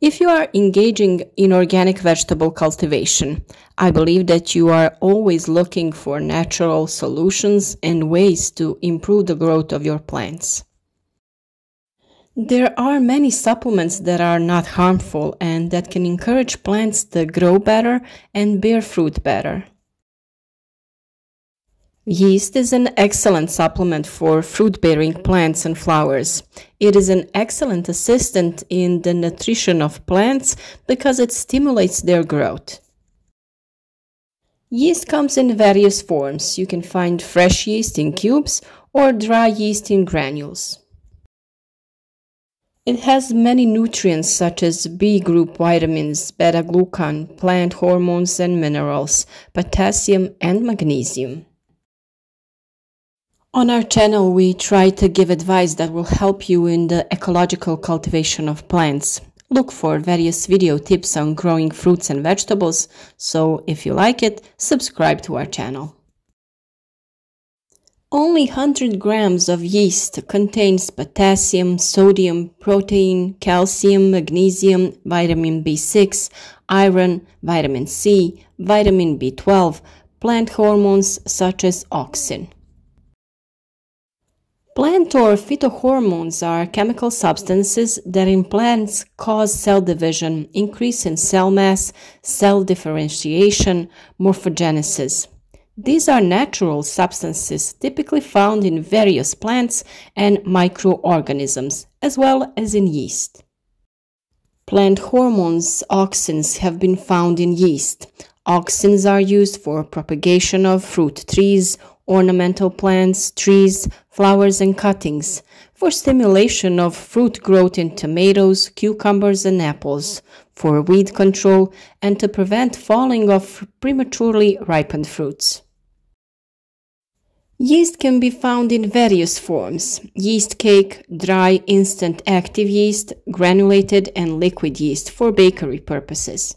If you are engaging in organic vegetable cultivation, I believe that you are always looking for natural solutions and ways to improve the growth of your plants. There are many supplements that are not harmful and that can encourage plants to grow better and bear fruit better. Yeast is an excellent supplement for fruit bearing plants and flowers. It is an excellent assistant in the nutrition of plants because it stimulates their growth. Yeast comes in various forms. You can find fresh yeast in cubes or dry yeast in granules. It has many nutrients such as B group vitamins, beta glucan, plant hormones and minerals, potassium and magnesium. On our channel, we try to give advice that will help you in the ecological cultivation of plants. Look for various video tips on growing fruits and vegetables, so if you like it, subscribe to our channel. Only 100 grams of yeast contains potassium, sodium, protein, calcium, magnesium, vitamin B6, iron, vitamin C, vitamin B12, plant hormones such as auxin. Plant or phytohormones are chemical substances that in plants cause cell division, increase in cell mass, cell differentiation, morphogenesis. These are natural substances typically found in various plants and microorganisms, as well as in yeast. Plant hormones, auxins, have been found in yeast. Auxins are used for propagation of fruit trees ornamental plants, trees, flowers, and cuttings, for stimulation of fruit growth in tomatoes, cucumbers, and apples, for weed control, and to prevent falling of prematurely ripened fruits. Yeast can be found in various forms yeast cake, dry instant active yeast, granulated, and liquid yeast for bakery purposes.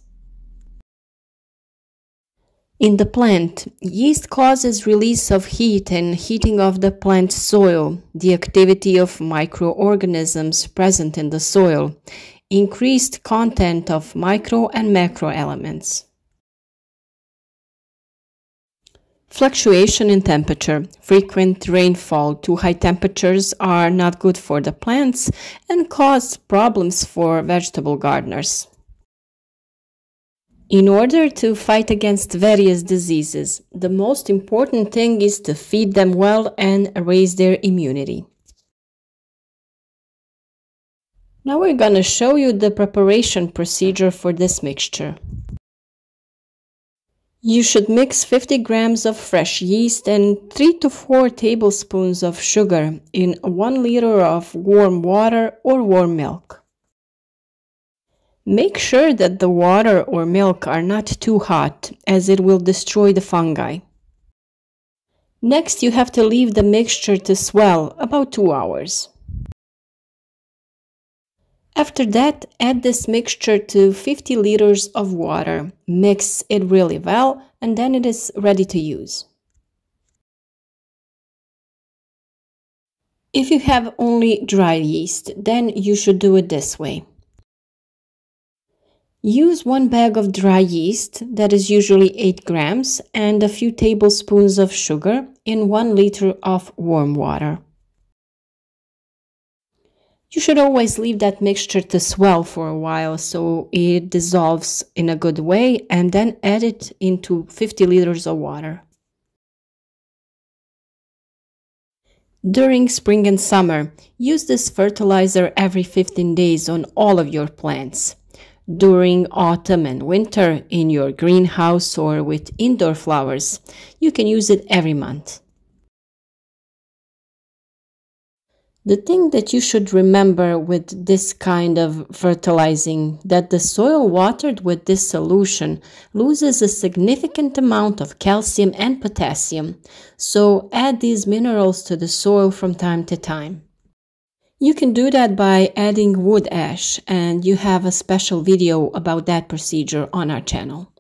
In the plant, yeast causes release of heat and heating of the plant soil, the activity of microorganisms present in the soil, increased content of micro and macro elements. Fluctuation in temperature. Frequent rainfall, too high temperatures are not good for the plants and cause problems for vegetable gardeners. In order to fight against various diseases, the most important thing is to feed them well and raise their immunity. Now we're going to show you the preparation procedure for this mixture. You should mix 50 grams of fresh yeast and 3 to 4 tablespoons of sugar in 1 liter of warm water or warm milk. Make sure that the water or milk are not too hot, as it will destroy the fungi. Next, you have to leave the mixture to swell about 2 hours. After that, add this mixture to 50 liters of water. Mix it really well and then it is ready to use. If you have only dry yeast, then you should do it this way. Use one bag of dry yeast, that is usually 8 grams, and a few tablespoons of sugar in 1 liter of warm water. You should always leave that mixture to swell for a while so it dissolves in a good way and then add it into 50 liters of water. During spring and summer, use this fertilizer every 15 days on all of your plants during autumn and winter in your greenhouse or with indoor flowers. You can use it every month. The thing that you should remember with this kind of fertilizing that the soil watered with this solution loses a significant amount of calcium and potassium, so add these minerals to the soil from time to time. You can do that by adding wood ash and you have a special video about that procedure on our channel.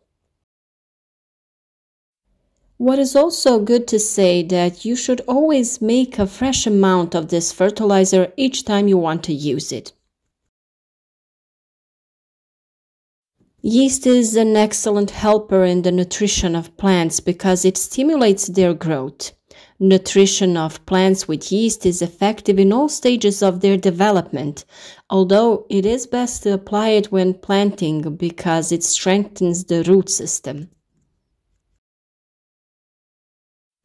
What is also good to say that you should always make a fresh amount of this fertilizer each time you want to use it. Yeast is an excellent helper in the nutrition of plants because it stimulates their growth. Nutrition of plants with yeast is effective in all stages of their development, although it is best to apply it when planting because it strengthens the root system.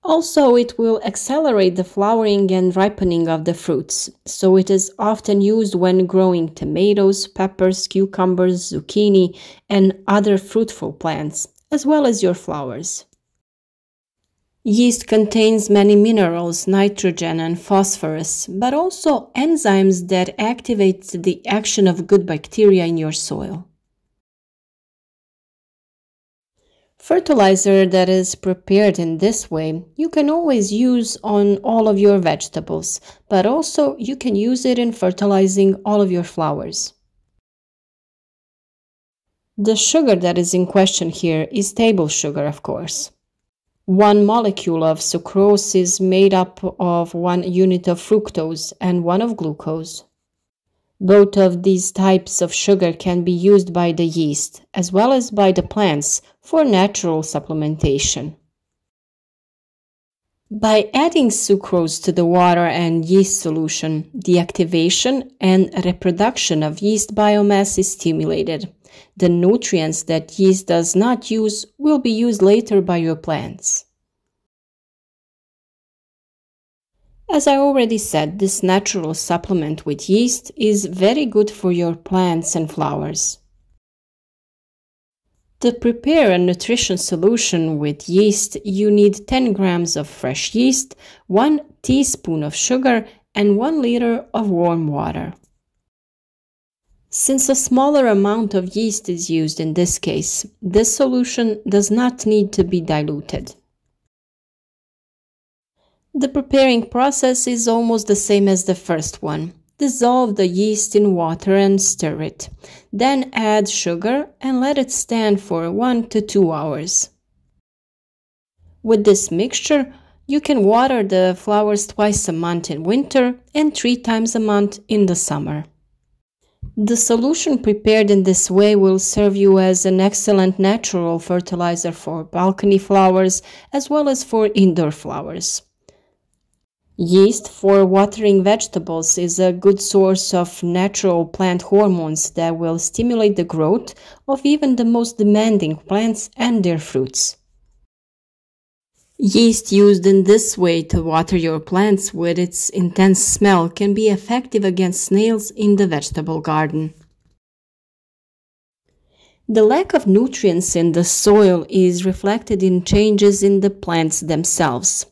Also, it will accelerate the flowering and ripening of the fruits, so it is often used when growing tomatoes, peppers, cucumbers, zucchini, and other fruitful plants, as well as your flowers. Yeast contains many minerals, nitrogen and phosphorus, but also enzymes that activate the action of good bacteria in your soil. Fertilizer that is prepared in this way you can always use on all of your vegetables, but also you can use it in fertilizing all of your flowers. The sugar that is in question here is table sugar, of course. One molecule of sucrose is made up of one unit of fructose and one of glucose. Both of these types of sugar can be used by the yeast as well as by the plants for natural supplementation. By adding sucrose to the water and yeast solution, the activation and reproduction of yeast biomass is stimulated. The nutrients that yeast does not use will be used later by your plants. As I already said, this natural supplement with yeast is very good for your plants and flowers. To prepare a nutrition solution with yeast, you need 10 grams of fresh yeast, 1 teaspoon of sugar, and 1 liter of warm water. Since a smaller amount of yeast is used in this case, this solution does not need to be diluted. The preparing process is almost the same as the first one. Dissolve the yeast in water and stir it. Then add sugar and let it stand for 1 to 2 hours. With this mixture, you can water the flowers twice a month in winter and three times a month in the summer. The solution prepared in this way will serve you as an excellent natural fertilizer for balcony flowers as well as for indoor flowers. Yeast for watering vegetables is a good source of natural plant hormones that will stimulate the growth of even the most demanding plants and their fruits. Yeast used in this way to water your plants with its intense smell can be effective against snails in the vegetable garden. The lack of nutrients in the soil is reflected in changes in the plants themselves.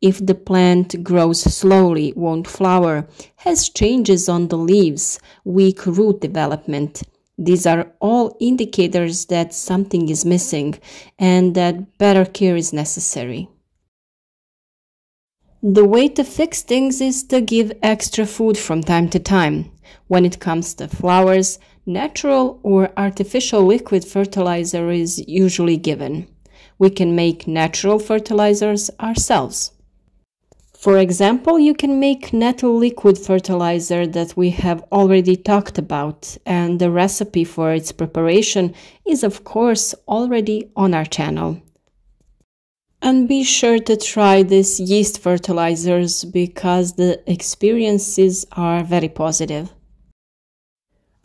If the plant grows slowly, won't flower, has changes on the leaves, weak root development, these are all indicators that something is missing and that better care is necessary. The way to fix things is to give extra food from time to time. When it comes to flowers, Natural or artificial liquid fertilizer is usually given. We can make natural fertilizers ourselves. For example, you can make nettle liquid fertilizer that we have already talked about, and the recipe for its preparation is, of course, already on our channel. And be sure to try these yeast fertilizers because the experiences are very positive.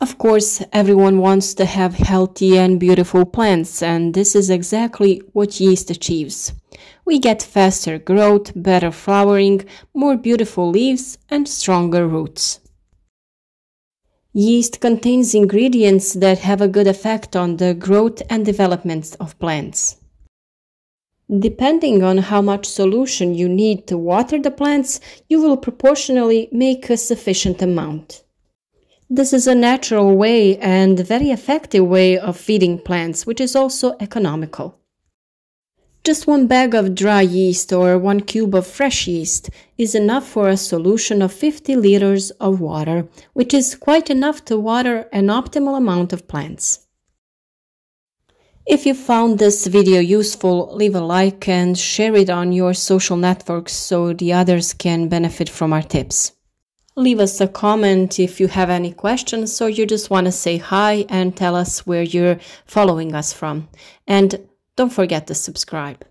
Of course, everyone wants to have healthy and beautiful plants, and this is exactly what yeast achieves. We get faster growth, better flowering, more beautiful leaves, and stronger roots. Yeast contains ingredients that have a good effect on the growth and development of plants. Depending on how much solution you need to water the plants, you will proportionally make a sufficient amount. This is a natural way and very effective way of feeding plants, which is also economical. Just one bag of dry yeast or one cube of fresh yeast is enough for a solution of 50 liters of water, which is quite enough to water an optimal amount of plants. If you found this video useful, leave a like and share it on your social networks so the others can benefit from our tips. Leave us a comment if you have any questions or you just want to say hi and tell us where you're following us from. And don't forget to subscribe.